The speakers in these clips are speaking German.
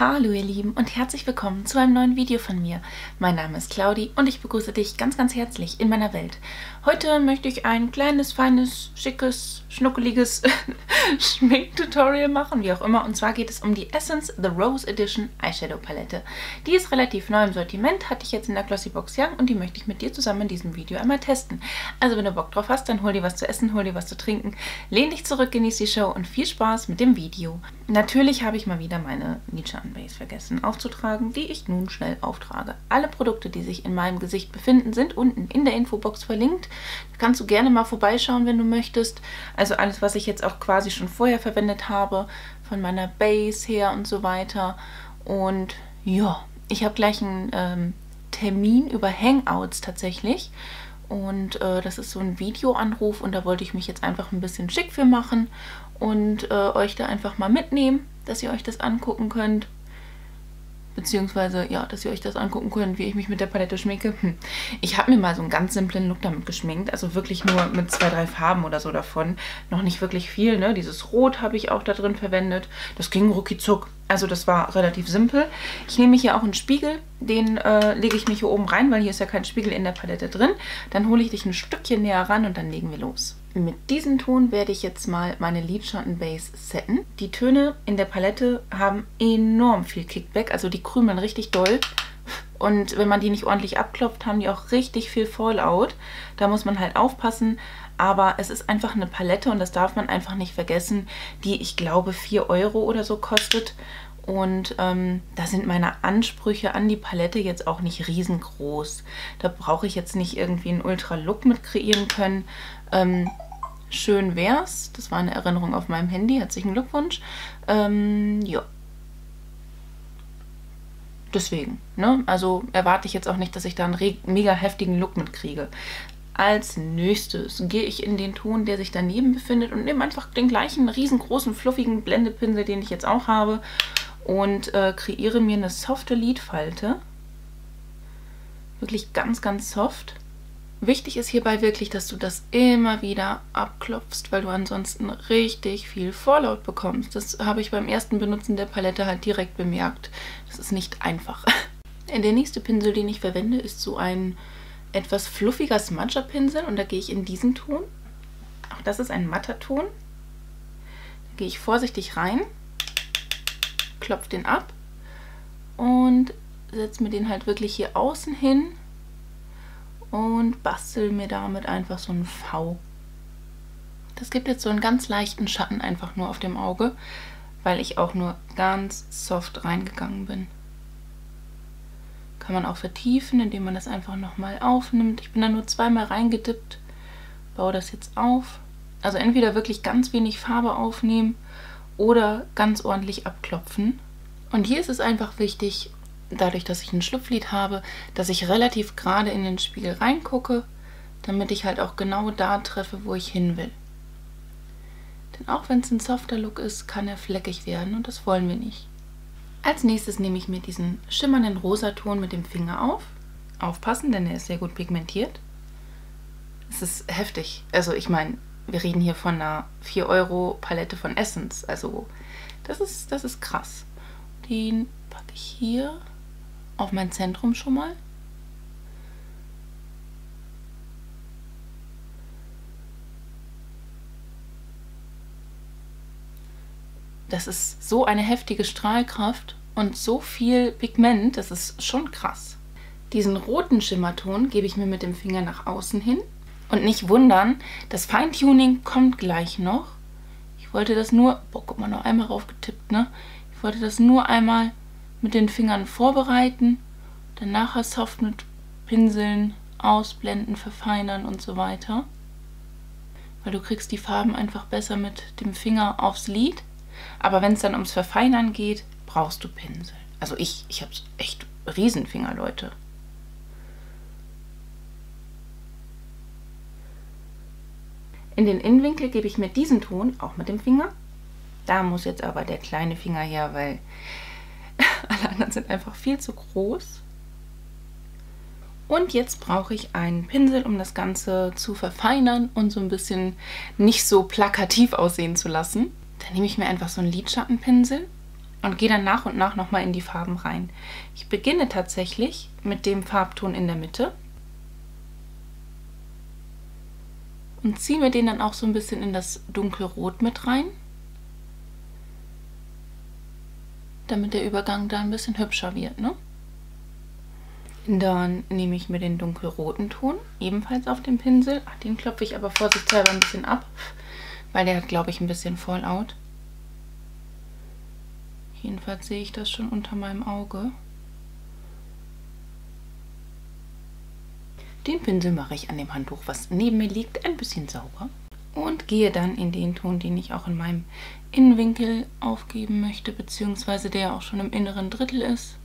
Hallo ihr Lieben und herzlich willkommen zu einem neuen Video von mir. Mein Name ist Claudi und ich begrüße dich ganz ganz herzlich in meiner Welt. Heute möchte ich ein kleines, feines, schickes, schnuckeliges Schminktutorial machen, wie auch immer. Und zwar geht es um die Essence The Rose Edition Eyeshadow Palette. Die ist relativ neu im Sortiment, hatte ich jetzt in der Glossybox Young und die möchte ich mit dir zusammen in diesem Video einmal testen. Also wenn du Bock drauf hast, dann hol dir was zu essen, hol dir was zu trinken, lehn dich zurück, genieß die Show und viel Spaß mit dem Video. Natürlich habe ich mal wieder meine Lidschatten Base vergessen aufzutragen, die ich nun schnell auftrage. Alle Produkte, die sich in meinem Gesicht befinden, sind unten in der Infobox verlinkt. Da kannst du gerne mal vorbeischauen, wenn du möchtest. Also alles, was ich jetzt auch quasi schon vorher verwendet habe, von meiner Base her und so weiter. Und ja, ich habe gleich einen ähm, Termin über Hangouts tatsächlich. Und äh, das ist so ein Videoanruf und da wollte ich mich jetzt einfach ein bisschen schick für machen und äh, euch da einfach mal mitnehmen, dass ihr euch das angucken könnt. Beziehungsweise, ja, dass ihr euch das angucken könnt, wie ich mich mit der Palette schminke. Hm. Ich habe mir mal so einen ganz simplen Look damit geschminkt. Also wirklich nur mit zwei, drei Farben oder so davon. Noch nicht wirklich viel, ne? Dieses Rot habe ich auch da drin verwendet. Das ging rucki zuck. Also das war relativ simpel. Ich nehme hier auch einen Spiegel, den äh, lege ich mir hier oben rein, weil hier ist ja kein Spiegel in der Palette drin. Dann hole ich dich ein Stückchen näher ran und dann legen wir los. Mit diesem Ton werde ich jetzt mal meine Lidschattenbase setten. Die Töne in der Palette haben enorm viel Kickback, also die krümeln richtig doll. Und wenn man die nicht ordentlich abklopft, haben die auch richtig viel Fallout. Da muss man halt aufpassen. Aber es ist einfach eine Palette und das darf man einfach nicht vergessen, die ich glaube 4 Euro oder so kostet. Und ähm, da sind meine Ansprüche an die Palette jetzt auch nicht riesengroß. Da brauche ich jetzt nicht irgendwie einen Ultra-Look mit kreieren können. Ähm, schön wär's. Das war eine Erinnerung auf meinem Handy. Herzlichen Glückwunsch. Ähm, ja. Deswegen, ne? Also erwarte ich jetzt auch nicht, dass ich da einen mega heftigen Look mitkriege. Als nächstes gehe ich in den Ton, der sich daneben befindet und nehme einfach den gleichen riesengroßen, fluffigen Blendepinsel, den ich jetzt auch habe und äh, kreiere mir eine softe Lidfalte. Wirklich ganz, ganz soft. Wichtig ist hierbei wirklich, dass du das immer wieder abklopfst, weil du ansonsten richtig viel Vorlaut bekommst. Das habe ich beim ersten Benutzen der Palette halt direkt bemerkt. Das ist nicht einfach. Der nächste Pinsel, den ich verwende, ist so ein etwas fluffiger Smudger-Pinsel und da gehe ich in diesen Ton. Auch das ist ein matter Ton. Da gehe ich vorsichtig rein, klopfe den ab und setze mir den halt wirklich hier außen hin und bastel mir damit einfach so ein V. Das gibt jetzt so einen ganz leichten Schatten einfach nur auf dem Auge, weil ich auch nur ganz soft reingegangen bin kann man auch vertiefen, indem man das einfach nochmal aufnimmt. Ich bin da nur zweimal reingedippt, baue das jetzt auf. Also entweder wirklich ganz wenig Farbe aufnehmen oder ganz ordentlich abklopfen. Und hier ist es einfach wichtig, dadurch, dass ich ein Schlupflid habe, dass ich relativ gerade in den Spiegel reingucke, damit ich halt auch genau da treffe, wo ich hin will. Denn auch wenn es ein softer Look ist, kann er fleckig werden und das wollen wir nicht. Als nächstes nehme ich mir diesen schimmernden Rosaton mit dem Finger auf. Aufpassen, denn er ist sehr gut pigmentiert. Es ist heftig. Also ich meine, wir reden hier von einer 4 Euro Palette von Essence. Also das ist, das ist krass. Den packe ich hier auf mein Zentrum schon mal. Das ist so eine heftige Strahlkraft und so viel Pigment, das ist schon krass. Diesen roten Schimmerton gebe ich mir mit dem Finger nach außen hin. Und nicht wundern, das Feintuning kommt gleich noch. Ich wollte das nur, boah, guck mal, noch einmal raufgetippt, ne? Ich wollte das nur einmal mit den Fingern vorbereiten, dann nachher soft mit Pinseln ausblenden, verfeinern und so weiter. Weil du kriegst die Farben einfach besser mit dem Finger aufs Lid. Aber wenn es dann ums Verfeinern geht, brauchst du Pinsel. Also ich, ich habe echt Riesenfinger, Leute. In den Innenwinkel gebe ich mir diesen Ton, auch mit dem Finger. Da muss jetzt aber der kleine Finger her, weil alle anderen sind einfach viel zu groß. Und jetzt brauche ich einen Pinsel, um das Ganze zu verfeinern und so ein bisschen nicht so plakativ aussehen zu lassen. Dann nehme ich mir einfach so einen Lidschattenpinsel und gehe dann nach und nach nochmal in die Farben rein. Ich beginne tatsächlich mit dem Farbton in der Mitte und ziehe mir den dann auch so ein bisschen in das dunkle Rot mit rein, damit der Übergang da ein bisschen hübscher wird. Ne? Dann nehme ich mir den dunkelroten Ton, ebenfalls auf dem Pinsel. Den klopfe ich aber vorsichtshalber ein bisschen ab, weil der hat, glaube ich, ein bisschen Fallout. Jedenfalls sehe ich das schon unter meinem Auge. Den Pinsel mache ich an dem Handtuch, was neben mir liegt, ein bisschen sauber. Und gehe dann in den Ton, den ich auch in meinem Innenwinkel aufgeben möchte, beziehungsweise der auch schon im inneren Drittel ist.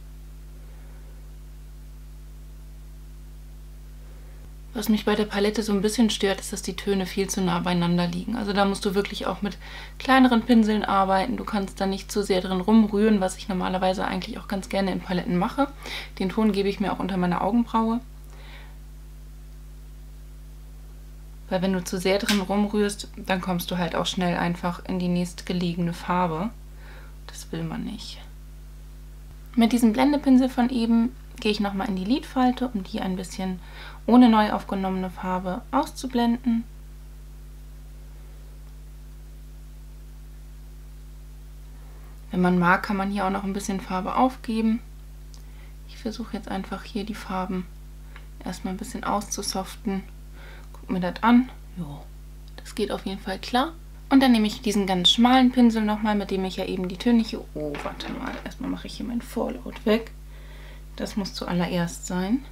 Was mich bei der Palette so ein bisschen stört, ist, dass die Töne viel zu nah beieinander liegen. Also da musst du wirklich auch mit kleineren Pinseln arbeiten. Du kannst da nicht zu sehr drin rumrühren, was ich normalerweise eigentlich auch ganz gerne in Paletten mache. Den Ton gebe ich mir auch unter meine Augenbraue. Weil wenn du zu sehr drin rumrührst, dann kommst du halt auch schnell einfach in die nächstgelegene Farbe. Das will man nicht. Mit diesem Blendepinsel von eben gehe ich nochmal in die Lidfalte, um die ein bisschen ohne neu aufgenommene Farbe auszublenden. Wenn man mag, kann man hier auch noch ein bisschen Farbe aufgeben. Ich versuche jetzt einfach hier die Farben erstmal ein bisschen auszusoften. Guck mir das an. Jo, das geht auf jeden Fall klar. Und dann nehme ich diesen ganz schmalen Pinsel nochmal, mit dem ich ja eben die Töne hier... Oh, warte mal. Erstmal mache ich hier mein Fallout weg. Das muss zuallererst sein.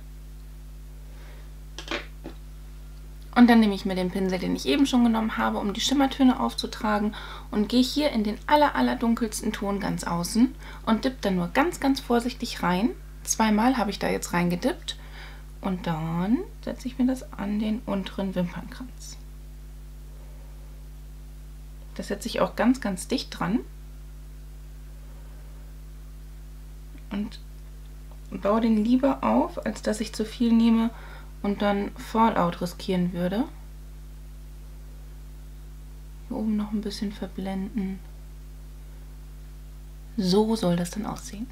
Und dann nehme ich mir den Pinsel, den ich eben schon genommen habe, um die Schimmertöne aufzutragen und gehe hier in den aller, aller dunkelsten Ton ganz außen und dippe dann nur ganz, ganz vorsichtig rein. Zweimal habe ich da jetzt reingedippt und dann setze ich mir das an den unteren Wimpernkranz. Das setze ich auch ganz, ganz dicht dran. Und baue den lieber auf, als dass ich zu viel nehme und dann Fallout riskieren würde. Hier oben noch ein bisschen verblenden. So soll das dann aussehen.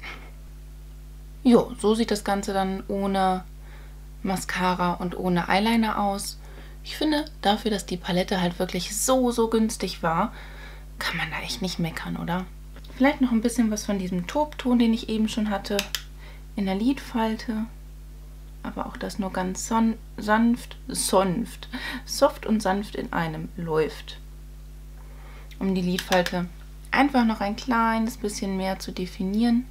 Jo, so sieht das Ganze dann ohne Mascara und ohne Eyeliner aus. Ich finde, dafür, dass die Palette halt wirklich so, so günstig war, kann man da echt nicht meckern, oder? Vielleicht noch ein bisschen was von diesem Tobton, den ich eben schon hatte, in der Lidfalte aber auch das nur ganz son sanft, sanft, soft und sanft in einem läuft. Um die Lidfalte einfach noch ein kleines bisschen mehr zu definieren.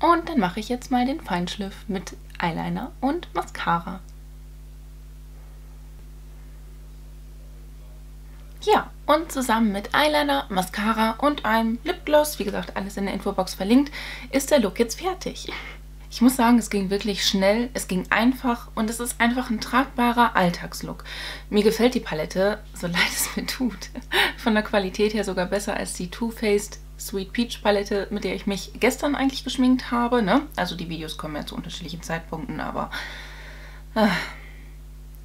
Und mache ich jetzt mal den Feinschliff mit Eyeliner und Mascara. Ja, und zusammen mit Eyeliner, Mascara und einem Lipgloss, wie gesagt, alles in der Infobox verlinkt, ist der Look jetzt fertig. Ich muss sagen, es ging wirklich schnell, es ging einfach und es ist einfach ein tragbarer Alltagslook. Mir gefällt die Palette, so leid es mir tut, von der Qualität her sogar besser als die Too Faced Sweet Peach Palette, mit der ich mich gestern eigentlich geschminkt habe. Ne? Also die Videos kommen ja zu unterschiedlichen Zeitpunkten, aber äh,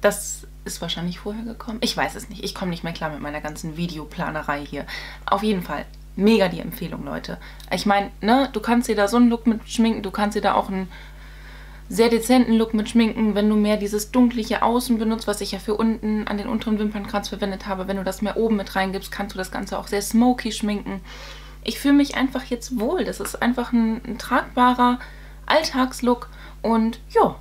das ist wahrscheinlich vorher gekommen. Ich weiß es nicht. Ich komme nicht mehr klar mit meiner ganzen Videoplanerei hier. Auf jeden Fall mega die Empfehlung, Leute. Ich meine, ne, du kannst dir da so einen Look mit schminken, du kannst dir da auch einen sehr dezenten Look mit schminken, wenn du mehr dieses dunkliche Außen benutzt, was ich ja für unten an den unteren Wimpernkranz verwendet habe. Wenn du das mehr oben mit reingibst, kannst du das Ganze auch sehr smoky schminken. Ich fühle mich einfach jetzt wohl. Das ist einfach ein, ein tragbarer Alltagslook und ja,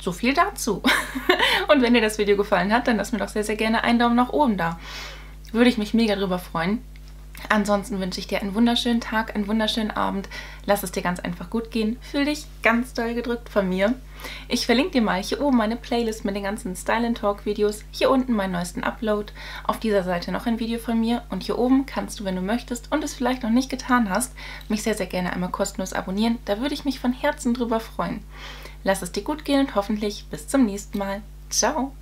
so viel dazu. Und wenn dir das Video gefallen hat, dann lass mir doch sehr, sehr gerne einen Daumen nach oben da. Würde ich mich mega drüber freuen. Ansonsten wünsche ich dir einen wunderschönen Tag, einen wunderschönen Abend. Lass es dir ganz einfach gut gehen. Fühl dich ganz doll gedrückt von mir. Ich verlinke dir mal hier oben meine Playlist mit den ganzen Style Talk Videos. Hier unten meinen neuesten Upload. Auf dieser Seite noch ein Video von mir. Und hier oben kannst du, wenn du möchtest und es vielleicht noch nicht getan hast, mich sehr, sehr gerne einmal kostenlos abonnieren. Da würde ich mich von Herzen drüber freuen. Lass es dir gut gehen und hoffentlich bis zum nächsten Mal. Ciao!